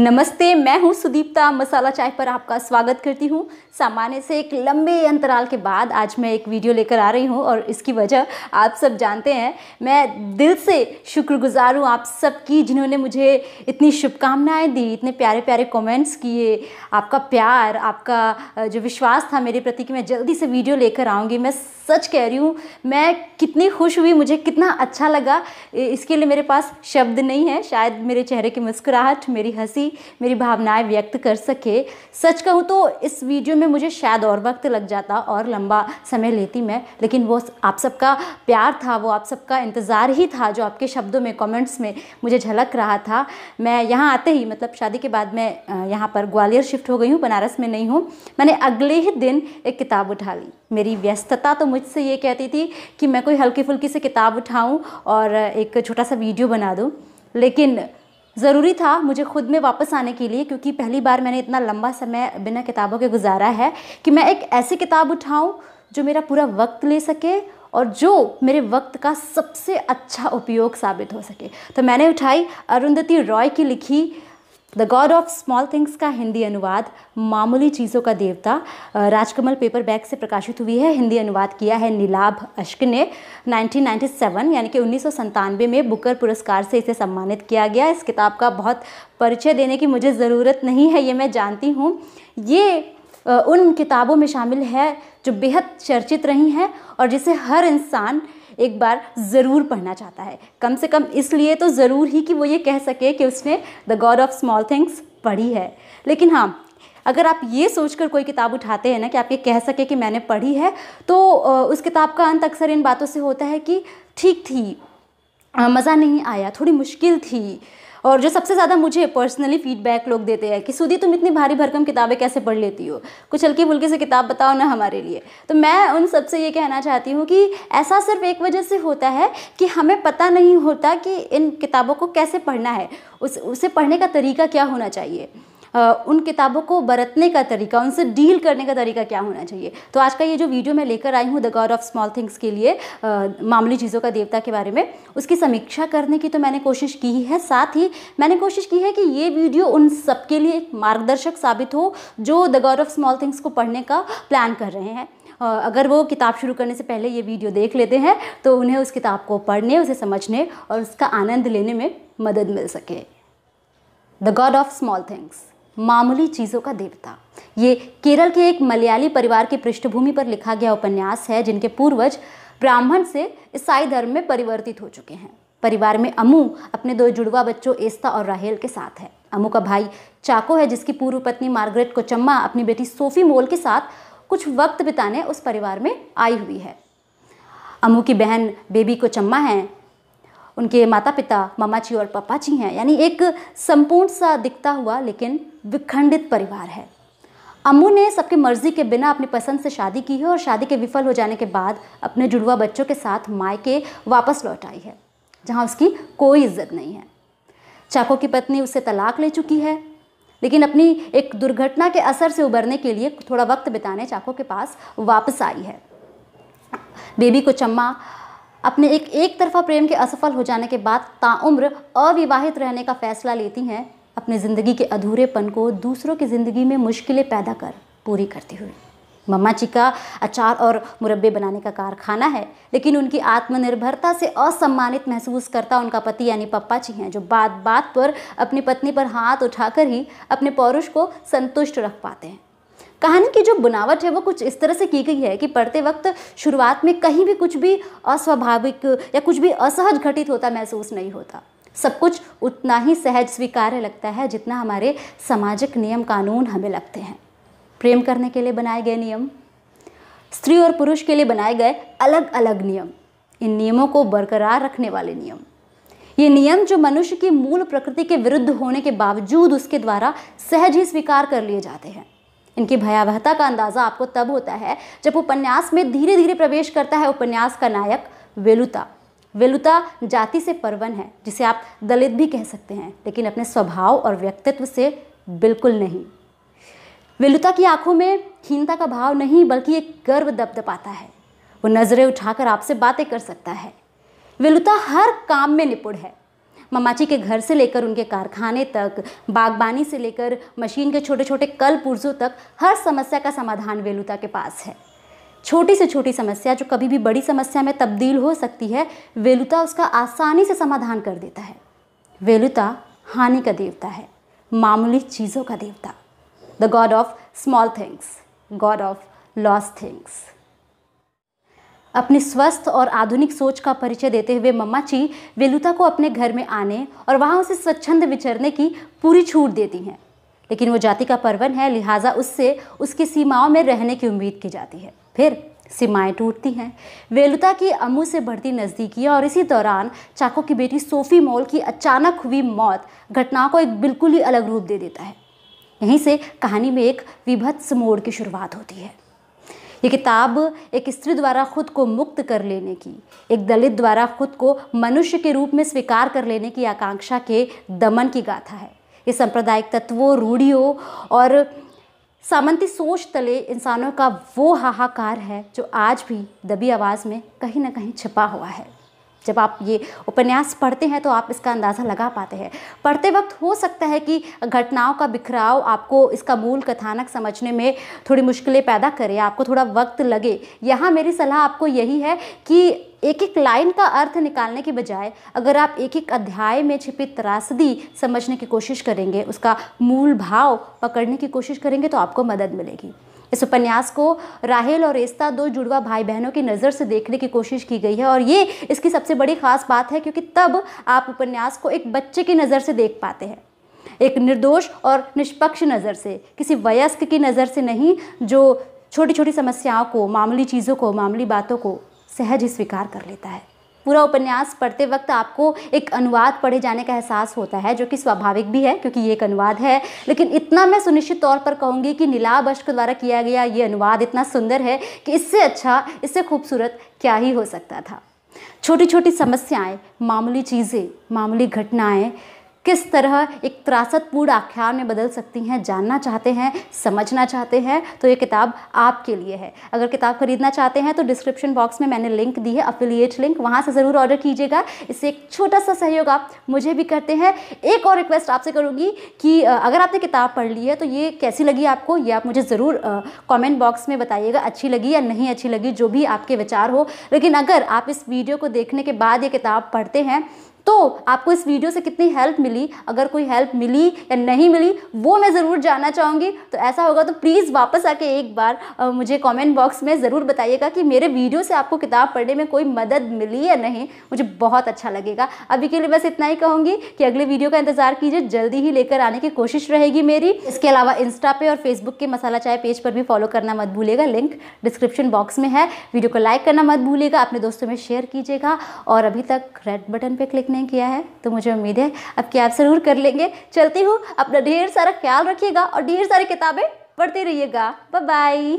नमस्ते, मैं हूँ सुदीप्ता। मसाला चाय पर आपका स्वागत करती हूँ। सामान्य से एक लंबे अंतराल के बाद आज मैं एक वीडियो लेकर आ रही हूँ और इसकी वजह आप सब जानते हैं। मैं दिल से शुक्रगुजार हूँ आप सब की जिन्होंने मुझे इतनी शुभकामनाएँ दी, इतने प्यारे प्यारे कमेंट्स किए। आपका प्यार, आपका जो विश्वास था मेरे प्रति कि मैं जल्दी से वीडियो लेकर आऊँगी, मैं सच कह रही हूँ, मैं कितनी खुश हुई, मुझे कितना अच्छा लगा। इसके लिए मेरे पास शब्द नहीं है, शायद मेरे चेहरे की मुस्कुराहट, मेरी हँसी मेरी भावनाएँ व्यक्त कर सके। सच कहूँ तो इस वीडियो में मुझे शायद और वक्त लग जाता और लंबा समय लेती मैं, लेकिन वो आप सबका प्यार था, वो आप सबका इंतज़ार ही था जो आपके शब्दों में कमेंट्स में मुझे झलक रहा था। मैं यहाँ आते ही मतलब शादी के बाद मैं यहाँ पर ग्वालियर शिफ्ट हो गई हूँ, बनारस में नहीं हूँ। मैंने अगले ही दिन एक किताब उठा ली। मेरी व्यस्तता तो मुझसे ये कहती थी कि मैं कोई हल्की फुल्की से किताब उठाऊँ और एक छोटा सा वीडियो बना दूँ, लेकिन ज़रूरी था मुझे खुद में वापस आने के लिए, क्योंकि पहली बार मैंने इतना लंबा समय बिना किताबों के गुजारा है कि मैं एक ऐसी किताब उठाऊँ जो मेरा पूरा वक्त ले सके और जो मेरे वक्त का सबसे अच्छा उपयोग साबित हो सके। तो मैंने उठाई अरुंधति रॉय की लिखी The God of Small Things का हिंदी अनुवाद मामूली चीज़ों का देवता राजकमल पेपर बैग से प्रकाशित हुई है। हिंदी अनुवाद किया है नीलाभ अश्क ने। 1997 यानी कि उन्नीस में बुकर पुरस्कार से इसे सम्मानित किया गया। इस किताब का बहुत परिचय देने की मुझे ज़रूरत नहीं है, ये मैं जानती हूँ। ये उन किताबों में शामिल है जो बेहद चर्चित रही हैं और जिसे हर इंसान एक बार ज़रूर पढ़ना चाहता है। कम से कम इसलिए तो ज़रूर ही कि वो ये कह सके कि उसने The God of Small Things पढ़ी है। लेकिन हाँ अगर आप ये सोचकर कोई किताब उठाते हैं ना कि आप ये कह सके कि मैंने पढ़ी है तो उस किताब का अंत अक्सर इन बातों से होता है कि ठीक थी मज़ा नहीं आया, थोड़ी मुश्किल थी। और जो सबसे ज़्यादा मुझे पर्सनली फीडबैक लोग देते हैं कि, सुधी, तुम इतनी भारी भरकम किताबें कैसे पढ़ लेती हो? कुछ हल्की फुल्की से किताब बताओ ना हमारे लिए। तो मैं उन सबसे ये कहना चाहती हूँ कि ऐसा सिर्फ़ एक वजह से होता है कि हमें पता नहीं होता कि इन किताबों को कैसे पढ़ना है। उस, उसे पढ़ने का तरीका क्या होना चाहिए? उन किताबों को बरतने का तरीका, उनसे डील करने का तरीका क्या होना चाहिए? तो आज का ये जो वीडियो मैं लेकर आई हूँ The God of Small Things के लिए मामूली चीज़ों का देवता के बारे में, उसकी समीक्षा करने की तो मैंने कोशिश की है साथ ही मैंने कोशिश की है कि ये वीडियो उन सबके लिए एक मार्गदर्शक साबित हो, जो The God of Small Things को पढ़ने का प्लान कर रहे हैं। अगर वो किताब शुरू करने से पहले ये वीडियो देख लेते हैं तो उन्हें उस किताब को पढ़ने, उसे समझने और उसका आनंद लेने में मदद मिल सके। The God of Small Things मामूली चीज़ों का देवता। ये केरल के एक मलयाली परिवार की पृष्ठभूमि पर लिखा गया उपन्यास है, जिनके पूर्वज ब्राह्मण से ईसाई धर्म में परिवर्तित हो चुके हैं। परिवार में अमू अपने दो जुड़वा बच्चों एस्ता और राहेल के साथ है। अमू का भाई चाको है, जिसकी पूर्व पत्नी मार्गरेट कोचम्मा अपनी बेटी सोफी मोल के साथ कुछ वक्त बिताने उस परिवार में आई हुई है। अमू की बहन बेबी को चम्मा है। उनके माता पिता मामाची और पापा जी हैं। यानी एक संपूर्ण सा दिखता हुआ, लेकिन विखंडित परिवार है। अम्मू ने सबकी मर्ज़ी के बिना अपनी पसंद से शादी की है और शादी के विफल हो जाने के बाद अपने जुड़वा बच्चों के साथ मायके वापस लौट आई है, जहाँ उसकी कोई इज़्ज़त नहीं है। चाको की पत्नी उससे तलाक ले चुकी है, लेकिन अपनी एक दुर्घटना के असर से उबरने के लिए थोड़ा वक्त बिताने चाको के पास वापस आई है। बेबी को चम्मा अपने एक एक तरफा प्रेम के असफल हो जाने के बाद ताउम्र अविवाहित रहने का फैसला लेती हैं, अपनी ज़िंदगी के अधूरेपन को दूसरों की ज़िंदगी में मुश्किलें पैदा कर, पूरी करती हुई। मम्मा जी का अचार और मुरब्बे बनाने का कारखाना है, लेकिन उनकी आत्मनिर्भरता से असम्मानित महसूस करता उनका पति यानी पप्पा जी हैं, जो बात बात पर अपनी पत्नी पर हाथ उठाकर ही अपने पौरुष को संतुष्ट रख पाते हैं। कहानी की जो बनावट है वो कुछ इस तरह से की गई है कि पढ़ते वक्त शुरुआत में कहीं भी कुछ भी अस्वाभाविक या कुछ भी असहज घटित होता महसूस नहीं होता। सब कुछ उतना ही सहज स्वीकार्य लगता है जितना हमारे सामाजिक नियम कानून हमें लगते हैं। प्रेम करने के लिए बनाए गए नियम, स्त्री और पुरुष के लिए बनाए गए अलग अलग नियम, इन नियमों को बरकरार रखने वाले नियम। ये नियम जो मनुष्य की मूल प्रकृति के विरुद्ध होने के बावजूद उसके द्वारा सहज ही स्वीकार कर लिए जाते हैं। इनकी भयावहता का अंदाज़ा आपको तब होता है जब उपन्यास में धीरे धीरे प्रवेश करता है उपन्यास का नायक वेलुता। वेलुता जाति से परवन है, जिसे आप दलित भी कह सकते हैं, लेकिन अपने स्वभाव और व्यक्तित्व से बिल्कुल नहीं। वेलुता की आँखों में हीनता का भाव नहीं, बल्कि एक गर्व दबदबाता है। वो नज़रें उठाकर आपसे बातें कर सकता है। वेलुता हर काम में निपुण है। ममाची के घर से लेकर उनके कारखाने तक, बागबानी से लेकर मशीन के छोटे छोटे कल पुर्जों तक, हर समस्या का समाधान वेलुता के पास है। छोटी से छोटी समस्या जो कभी भी बड़ी समस्या में तब्दील हो सकती है, वेलुता उसका आसानी से समाधान कर देता है। वेलुता हानि का देवता है, मामूली चीज़ों का देवता। The God of Small Things God of loss things अपनी स्वस्थ और आधुनिक सोच का परिचय देते हुए मम्माची वेलुता को अपने घर में आने और वहाँ उसे स्वच्छंद विचरने की पूरी छूट देती हैं। लेकिन वो जाति का पर्वन है, लिहाजा उससे उसकी सीमाओं में रहने की उम्मीद की जाती है। फिर सीमाएँ टूटती हैं। वेलुता की अमू से बढ़ती नज़दीकी और इसी दौरान चाको की बेटी सोफ़ी मोल की अचानक हुई मौत घटना को एक बिल्कुल ही अलग रूप दे देता है। यहीं से कहानी में एक विभत्स मोड़ की शुरुआत होती है। ये किताब एक स्त्री द्वारा खुद को मुक्त कर लेने की, एक दलित द्वारा खुद को मनुष्य के रूप में स्वीकार कर लेने की आकांक्षा के दमन की गाथा है। ये सांप्रदायिक तत्वों, रूढ़ियों और सामंती सोच तले इंसानों का वो हाहाकार है जो आज भी दबी आवाज़ में कहीं ना कहीं छिपा हुआ है। जब आप ये उपन्यास पढ़ते हैं तो आप इसका अंदाज़ा लगा पाते हैं। पढ़ते वक्त हो सकता है कि घटनाओं का बिखराव आपको इसका मूल कथानक समझने में थोड़ी मुश्किलें पैदा करे, आपको थोड़ा वक्त लगे। यहाँ मेरी सलाह आपको यही है कि एक एक लाइन का अर्थ निकालने के बजाय अगर आप एक एक अध्याय में छिपी त्रासदी समझने की कोशिश करेंगे, उसका मूल भाव पकड़ने की कोशिश करेंगे तो आपको मदद मिलेगी। इस उपन्यास को राहेल और रेस्ता दो जुड़वा भाई बहनों की नज़र से देखने की कोशिश की गई है और ये इसकी सबसे बड़ी खास बात है क्योंकि तब आप उपन्यास को एक बच्चे की नज़र से देख पाते हैं। एक निर्दोष और निष्पक्ष नज़र से, किसी वयस्क की नज़र से नहीं, जो छोटी छोटी समस्याओं को, मामूली चीज़ों को, मामूली बातों को सहज ही स्वीकार कर लेता है। पूरा उपन्यास पढ़ते वक्त आपको एक अनुवाद पढ़े जाने का एहसास होता है, जो कि स्वाभाविक भी है, क्योंकि ये एक अनुवाद है। लेकिन इतना मैं सुनिश्चित तौर पर कहूँगी कि नीलाब अश्क द्वारा किया गया ये अनुवाद इतना सुंदर है कि इससे अच्छा इससे खूबसूरत क्या ही हो सकता था। छोटी छोटी समस्याएँ, मामूली चीज़ें, मामूली घटनाएँ किस तरह एक त्रासदपूर्ण आख्यान में बदल सकती हैं, जानना चाहते हैं, समझना चाहते हैं तो ये किताब आपके लिए है। अगर किताब खरीदना चाहते हैं तो डिस्क्रिप्शन बॉक्स में मैंने लिंक दी है अफिलिएट लिंक वहाँ से ज़रूर ऑर्डर कीजिएगा। इससे एक छोटा सा सहयोग आप मुझे भी करते हैं। एक और रिक्वेस्ट आपसे करूँगी कि अगर आपने किताब पढ़ ली है तो ये कैसी लगी आपको, ये आप मुझे ज़रूर कॉमेंट बॉक्स में बताइएगा, अच्छी लगी या नहीं अच्छी लगी, जो भी आपके विचार हो। लेकिन अगर आप इस वीडियो को देखने के बाद ये किताब पढ़ते हैं तो आपको इस वीडियो से कितनी हेल्प मिली? अगर कोई हेल्प मिली या नहीं मिली वो मैं ज़रूर जानना चाहूँगी। तो ऐसा होगा तो प्लीज़ वापस आके एक बार आ, मुझे कमेंट बॉक्स में ज़रूर बताइएगा कि मेरे वीडियो से आपको किताब पढ़ने में कोई मदद मिली या नहीं। मुझे बहुत अच्छा लगेगा। अभी के लिए बस इतना ही कहूँगी कि अगले वीडियो का इंतज़ार कीजिए। जल्दी ही लेकर आने की कोशिश रहेगी मेरी। इसके अलावा इंस्टा पे और फेसबुक के मसाला चाय पेज पर भी फॉलो करना मत भूलेगा लिंक डिस्क्रिप्शन बॉक्स में है। वीडियो को लाइक करना मत भूलेगा अपने दोस्तों में शेयर कीजिएगा। और अभी तक रेड बटन पर क्लिक नहीं किया है तो मुझे उम्मीद है अब कि आप ज़रूर कर लेंगे। चलती हूँ, अपना ढेर सारा ख्याल रखिएगा और ढेर सारी किताबें पढ़ते रहिएगा। Bye bye